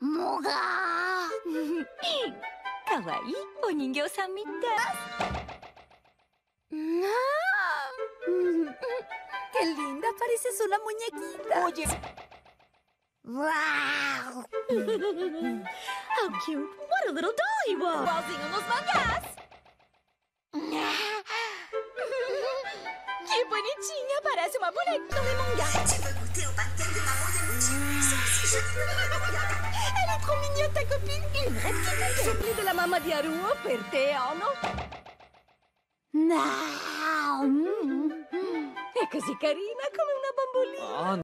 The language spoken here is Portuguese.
Muga! かわいいお人形さんみたい ¡Qué linda! Pareces una muñequita. Oye, Uau! How cute! What a little doll you are! igualzinho nos mangás. Que bonitinha, parece uma boneca no mangá. J'ai pris de la mamma di Aruo per te, Ono. Não! È così carina come una bambolina. Ah,